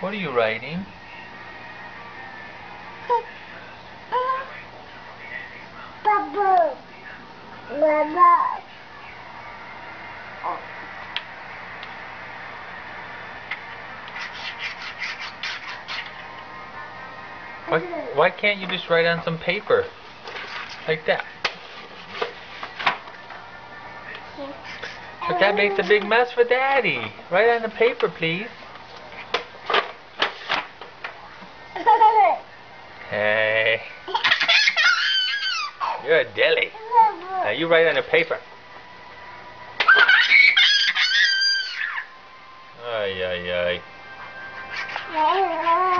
What are you writing? Bubble. Bubble. Why, why can't you just write on some paper? Like that. But that makes a big mess for Daddy. Write on the paper, please. Hey. You're a dilly. Now you write on the paper. Ay, ay, ay.